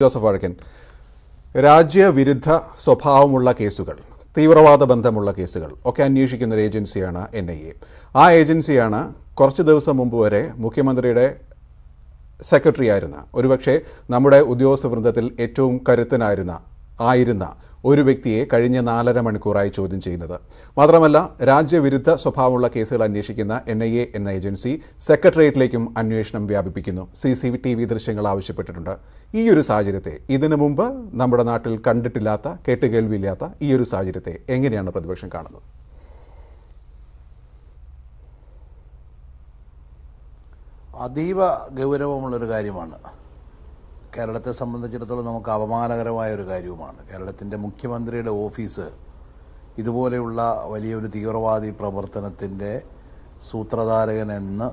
Joseph വഴക്കൻ. രാജ്യവിരുദ്ധ സ്വഭാവമുള്ള കേസുകൾ തീവ്രവാദ ബന്ധമുള്ള കേസുകൾ ഒക്കെ അന്വേഷിക്കുന്ന ഒരു ഏജൻസിയാണ് എൻ ഐ എ ആ ഏജൻസിയാണ് കുറച്ച് ദിവസം മുമ്പ് വരെ മുഖ്യമന്ത്രിയുടെ സെക്രട്ടറി ആയിരുന്ന ഒരുപക്ഷെ നമ്മുടെ ഉദ്യോഗസ്ഥ വൃന്ദത്തിൽ ഏറ്റവും കരുത്തനായിരുന്ന ആയിരുന്ന ഒരു വ്യക്തിയെ കഴിഞ്ഞ നാലര മണിക്കൂറായി ചോദ്യം ചെയ്യുന്നത്. മാത്രമല്ല രാജ്യവിരുദ്ധ സ്വഭാവമുള്ള കേസുകൾ അന്വേഷിക്കുന്ന എൻ ഐ എ എന്ന ഏജൻസി സെക്രട്ടേറിയറ്റിലേക്കും അന്വേഷണം വ്യാപിപ്പിക്കുന്നു. സി സി ടി വി ദൃശ്യങ്ങൾ ആവശ്യപ്പെട്ടിട്ടുണ്ട്. ഈ ഒരു സാഹചര്യത്തെ ഇതിനു മുമ്പ് നമ്മുടെ നാട്ടിൽ കണ്ടിട്ടില്ലാത്ത കേട്ടുകേൾവിയില്ലാത്ത ഈ ഒരു സാഹചര്യത്തെ എങ്ങനെയാണ് പ്രതിപക്ഷം കാണുന്നത്? അതീവ ഗൗരവമുള്ളൊരു കാര്യമാണ്. കേരളത്തെ സംബന്ധിച്ചിടത്തോളം നമുക്ക് അപമാനകരമായ ഒരു കാര്യവുമാണ്. കേരളത്തിന്റെ മുഖ്യമന്ത്രിയുടെ ഓഫീസ് ഇതുപോലെയുള്ള വലിയൊരു തീവ്രവാദി പ്രവർത്തനത്തിന്റെ സൂത്രധാരകൻ എന്ന്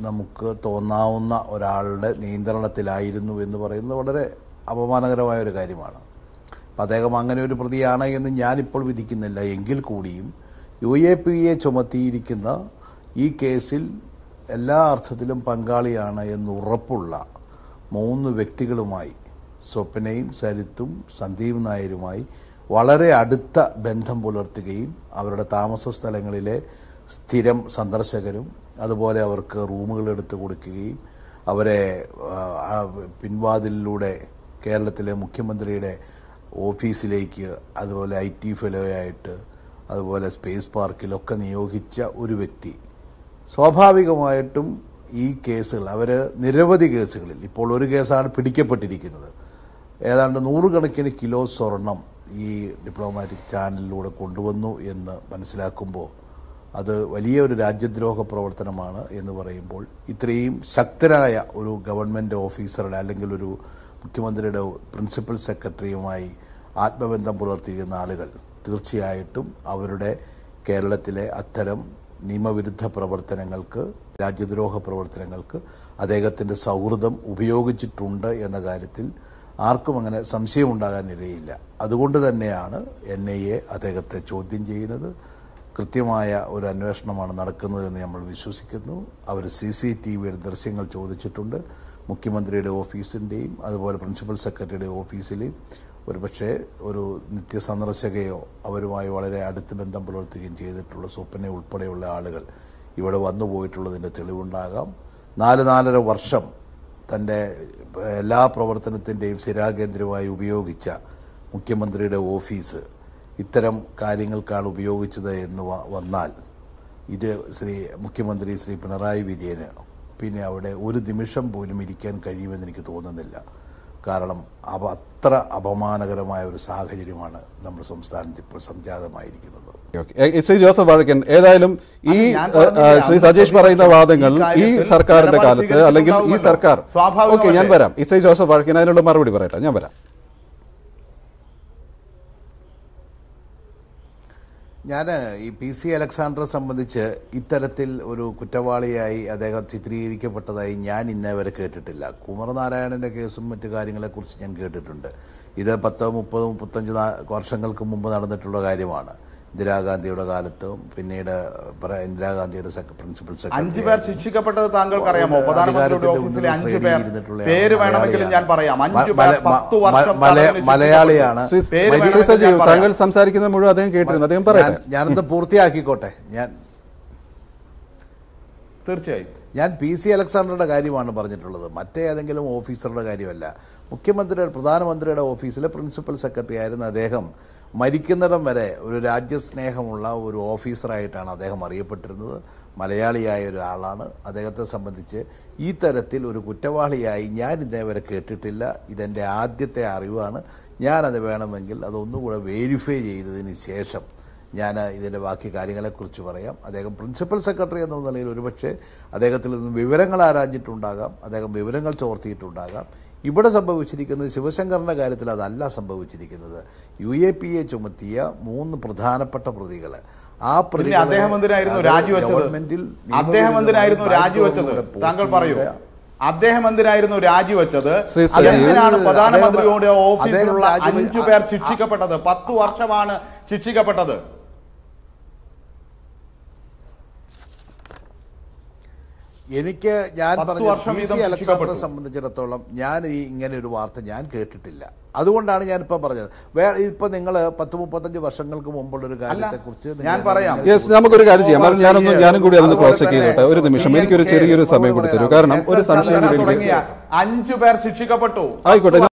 നമുക്ക് തോന്നാവുന്ന ഒരാളുടെ നിയന്ത്രണത്തിലായിരുന്നു എന്ന് പറയുന്നത് വളരെ അപമാനകരമായ ഒരു കാര്യമാണ്. അപ്പം അദ്ദേഹം അങ്ങനെ ഒരു പ്രതിയാണ് എന്ന് ഞാനിപ്പോൾ വിധിക്കുന്നില്ല. എങ്കിൽ കൂടിയും യു എ പി എ ചുമത്തിയിരിക്കുന്ന ഈ കേസിൽ എല്ലാ അർത്ഥത്തിലും പങ്കാളിയാണ് എന്ന് ഉറപ്പുള്ള മൂന്ന് വ്യക്തികളുമായി സ്വപ്നയും സരിത്തും സന്ദീപ് നായരുമായി വളരെ അടുത്ത ബന്ധം പുലർത്തുകയും അവരുടെ താമസ സ്ഥലങ്ങളിലെ സ്ഥിരം സന്ദർശകരും അതുപോലെ അവർക്ക് റൂമുകൾ എടുത്തു കൊടുക്കുകയും അവരെ പിൻവാതിലിലൂടെ കേരളത്തിലെ മുഖ്യമന്ത്രിയുടെ ഓഫീസിലേക്ക് അതുപോലെ ഐ ടി ഫെലോയായിട്ട് അതുപോലെ സ്പേസ് പാർക്കിലൊക്കെ നിയോഗിച്ച ഒരു വ്യക്തി. സ്വാഭാവികമായിട്ടും ഈ കേസുകൾ അവർ നിരവധി കേസുകളിൽ ഇപ്പോൾ ഒരു കേസാണ് പിടിക്കപ്പെട്ടിരിക്കുന്നത്. ഏതാണ്ട് നൂറുകണക്കിന് കിലോ സ്വർണം ഈ ഡിപ്ലോമാറ്റിക് ചാനലിലൂടെ കൊണ്ടുവന്നു എന്ന് മനസ്സിലാക്കുമ്പോൾ അത് വലിയ ഒരു രാജ്യദ്രോഹ പ്രവർത്തനമാണ് എന്ന് പറയുമ്പോൾ ഇത്രയും ശക്തരായ ഒരു ഗവൺമെന്റ് ഓഫീസറുടെ അല്ലെങ്കിൽ ഒരു മുഖ്യമന്ത്രിയുടെ പ്രിൻസിപ്പൽ സെക്രട്ടറിയുമായി ആത്മബന്ധം പുലർത്തിയിരുന്ന ആളുകൾ തീർച്ചയായിട്ടും അവരുടെ കേരളത്തിലെ അത്തരം നിയമവിരുദ്ധ പ്രവർത്തനങ്ങൾക്ക് രാജ്യദ്രോഹ പ്രവർത്തനങ്ങൾക്ക് അദ്ദേഹത്തിന്റെ സൗഹൃദം ഉപയോഗിച്ചിട്ടുണ്ട് എന്ന കാര്യത്തിൽ ആർക്കും അങ്ങനെ സംശയമുണ്ടാകാനിടയില്ല അതുകൊണ്ട് തന്നെയാണ് എൻ ഐ എ അദ്ദേഹത്തെ ചോദ്യം ചെയ്യുന്നത്. കൃത്യമായ ഒരു അന്വേഷണമാണ് നടക്കുന്നതെന്ന് നമ്മൾ വിശ്വസിക്കുന്നു. അവർ സി സി ടി വിയുടെ ദൃശ്യങ്ങൾ ചോദിച്ചിട്ടുണ്ട്. മുഖ്യമന്ത്രിയുടെ ഓഫീസിന്റെയും അതുപോലെ പ്രിൻസിപ്പൽ സെക്രട്ടറിയുടെ ഓഫീസിലെയും ഒരുപക്ഷെ ഒരു നിത്യസന്ദർശകയോ അവരുമായി വളരെ അടുത്ത് ബന്ധം പുലർത്തുകയും ചെയ്തിട്ടുള്ള സ്വപ്നെ ഉൾപ്പെടെയുള്ള ആളുകൾ ഇവിടെ വന്നു പോയിട്ടുള്ളതിന്റെ തെളിവുണ്ടാകാം. നാല് നാലര വർഷം തന്റെ എല്ലാ പ്രവർത്തനത്തിന്റെയും സ്ഥിരാകേന്ദ്രമായി ഉപയോഗിച്ച മുഖ്യമന്ത്രിയുടെ ഓഫീസ് ഇത്തരം കാര്യങ്ങൾക്കാണ് ഉപയോഗിച്ചത് എന്ന് വന്നാൽ ഇത് ശ്രീ മുഖ്യമന്ത്രി ശ്രീ പിണറായി വിജയന് പിന്നെ അവിടെ ഒരു നിമിഷം പോലും ഇരിക്കാൻ കഴിയുമെന്ന് എനിക്ക് തോന്നുന്നില്ല. കാരണം അവ അത്ര അപമാനകരമായ ഒരു സാഹചര്യമാണ് നമ്മുടെ സംസ്ഥാനത്ത് ഇപ്പോൾ സംജാതമായിരിക്കുന്നത്. ശ്രീ ജോസഫ് വഴക്കൻ ഏതായാലും ഈ ശ്രീ സജേഷ് പറയുന്ന വാദങ്ങൾ ഈ സർക്കാരിന്റെ കാലത്ത് അല്ലെങ്കിൽ ഈ സർക്കാർ. ഓക്കെ ഞാൻ വരാം. ശ്രീ ജോസഫ് വഴക്കൻ അതിനുള്ള മറുപടി പറയട്ടെ. ഞാൻ വരാം. ഞാൻ ഈ പി സി അലക്സാണ്ടറെ സംബന്ധിച്ച് ഇത്തരത്തിൽ ഒരു കുറ്റവാളിയായി അദ്ദേഹം ചിത്രീകരിക്കപ്പെട്ടതായി ഞാൻ ഇന്നേ വരെ കേട്ടിട്ടില്ല. കുമരനാരായണന്റെ കേസും മറ്റു കാര്യങ്ങളെക്കുറിച്ച് ഞാൻ കേട്ടിട്ടുണ്ട്. ഇത് പത്ത് മുപ്പത് മുപ്പത്തഞ്ച് വർഷങ്ങൾക്ക് മുമ്പ് നടന്നിട്ടുള്ള കാര്യമാണ്. ഇന്ദിരാഗാന്ധിയുടെ കാലത്തും പിന്നീട് ഇന്ദിരാഗാന്ധിയുടെ പ്രിൻസിപ്പൽ അഞ്ചു പേർ ശിക്ഷിക്കപ്പെട്ടത് താങ്കൾക്ക് അറിയാമോ? പ്രധാനമന്ത്രിയുടെ അഞ്ചു പേർ. പേര് ആളാണ്. വേണമെങ്കിലും ഞാൻ പറയാം. അഞ്ചു മലയാളിയാണ്. വേണമെങ്കിൽ. താങ്കൾ സംസാരിക്കുന്നത് മുഴുവൻ അദ്ദേഹം കേട്ടിരുന്നു. അദ്ദേഹം പറയാം ഞാനൊന്ന് പൂർത്തിയാക്കിക്കോട്ടെ. ഞാൻ തീർച്ചയായും. ഞാൻ പി സി അലക്സാണ്ടറുടെ കാര്യമാണ് പറഞ്ഞിട്ടുള്ളത്. മറ്റേ ഏതെങ്കിലും ഓഫീസറുടെ കാര്യമല്ല. മുഖ്യമന്ത്രിയുടെ പ്രധാനമന്ത്രിയുടെ ഓഫീസിലെ പ്രിൻസിപ്പൽ സെക്രട്ടറി ആയിരുന്ന അദ്ദേഹം മരിക്കുന്നിടം വരെ ഒരു രാജ്യസ്നേഹമുള്ള ഒരു ഓഫീസറായിട്ടാണ് അദ്ദേഹം അറിയപ്പെട്ടിരുന്നത്. മലയാളിയായ ഒരാളാണ്. അദ്ദേഹത്തെ സംബന്ധിച്ച് ഈ തരത്തിൽ ഒരു കുറ്റവാളിയായി ഞാൻ ഇന്നേ വരെ കേട്ടിട്ടില്ല. ഇതെന്റെ ആദ്യത്തെ അറിവാണ്. ഞാനത് വേണമെങ്കിൽ അതൊന്നുകൂടെ വെരിഫൈ ചെയ്തതിന് ശേഷം ഞാൻ ഇതിന്റെ ബാക്കി കാര്യങ്ങളെക്കുറിച്ച് പറയാം. അദ്ദേഹം പ്രിൻസിപ്പൽ സെക്രട്ടറി എന്ന നിലയിൽ ഒരുപക്ഷെ അദ്ദേഹത്തിൽ നിന്ന് വിവരങ്ങൾ ആരാഞ്ഞിട്ടുണ്ടാകാം അദ്ദേഹം വിവരങ്ങൾ ചോർത്തിയിട്ടുണ്ടാകാം. ഇവിടെ സംഭവിച്ചിരിക്കുന്നത് ശിവശങ്കറിന്റെ കാര്യത്തിൽ അതല്ല സംഭവിച്ചിരിക്കുന്നത്. യു എ പി എ ചുമത്തിയ മൂന്ന് പ്രധാനപ്പെട്ട പ്രതികൾ ആ പ്രതി അദ്ദേഹം എന്തിനായിരുന്നു രാജിവെച്ചത്? അദ്ദേഹം എന്തിനായിരുന്നു രാജിവെച്ചത്? താങ്കൾ പറയൂ. അദ്ദേഹം എന്തിനായിരുന്നു രാജിവെച്ചത്? സജീവ്, പ്രധാനമന്ത്രിയുടെ ഓഫീസിലുള്ള അഞ്ചു പേർ ശിക്ഷിക്കപ്പെട്ടത്? പത്തു വർഷമാണ് ശിക്ഷിക്കപ്പെട്ടത്. എനിക്ക് ഞാൻ പറഞ്ഞു അലക്സാണ്ടറെ സംബന്ധിച്ചിടത്തോളം ഞാൻ ഈ ഇങ്ങനെ ഒരു വാർത്ത ഞാൻ കേട്ടിട്ടില്ല. അതുകൊണ്ടാണ് ഞാൻ ഇപ്പൊ പറഞ്ഞത്. വേ ഇപ്പൊ നിങ്ങൾ പത്ത് മുപ്പത്തഞ്ച് വർഷങ്ങൾക്ക് മുമ്പുള്ള ഒരു കാര്യത്തെ കുറിച്ച് ഞാൻ പറയാം. യെസ് നമുക്കൊരു കാര്യം ചെയ്യാം. അത് ഞാനൊന്ന് ഞാനും കൂടി അതൊന്ന് ക്രോസ് ചെക്ക് ചെയ്തോട്ടെ. ഒരു നിമിഷം. എനിക്കൊരു ചെറിയൊരു സമയം കൂടി തരൂ. കാരണം ഒരു സംശയം അഞ്ചു പേർ ശിക്ഷിക്കപ്പെട്ടു. ആയിക്കോട്ടെ.